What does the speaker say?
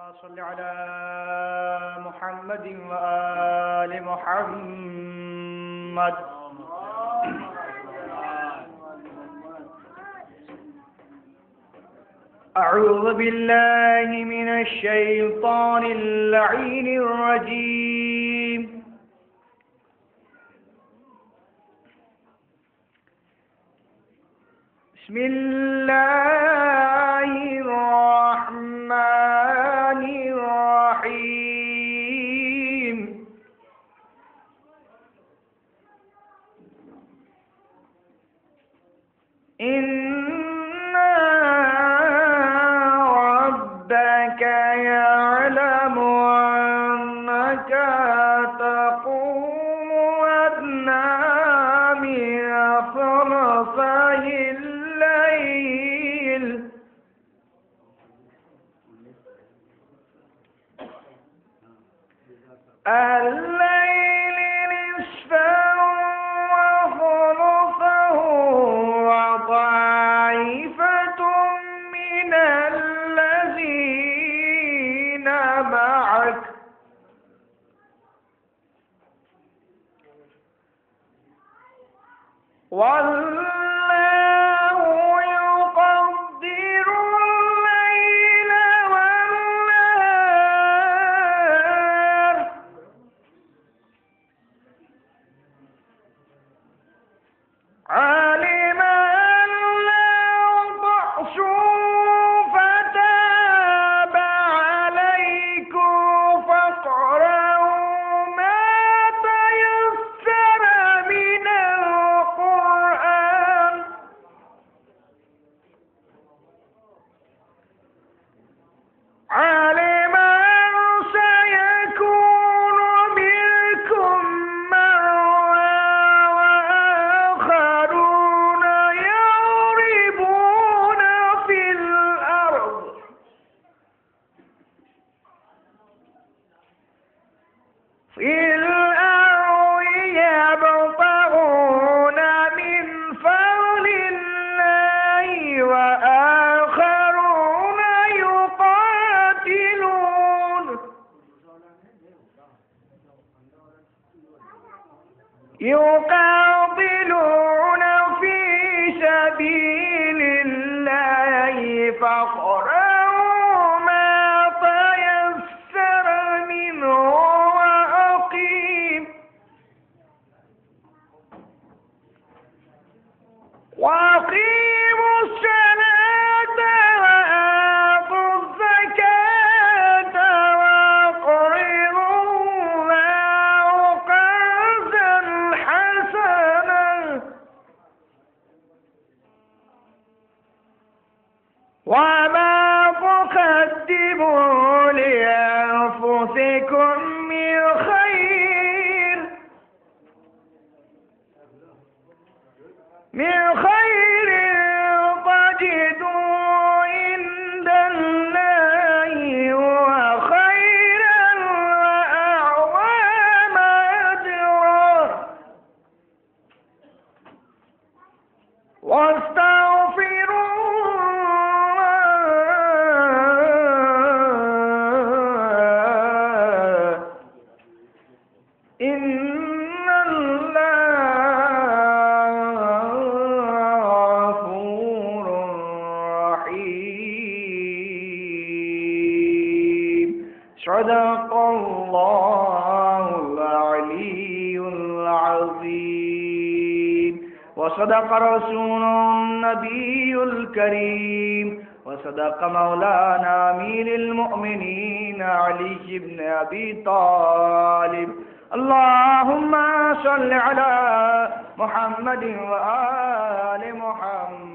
صل على محمد وآل محمد. أعوذ بالله من الشيطان اللعين الرجيم. بسم الله ربك يعلم أنك تقوم أدنى من ثلثي الليل. الليل معك والله يقاتلون في سبيل وما تقدموا لأنفسكم من خير من خير تجدوا عند الله هو خيرا وأعظم أجرا صدق الله العلي العظيم. وصدق رسول النبي الكريم. وصدق مولانا أمير المؤمنين علي بن أبي طالب. اللهم صل على محمد وآل محمد.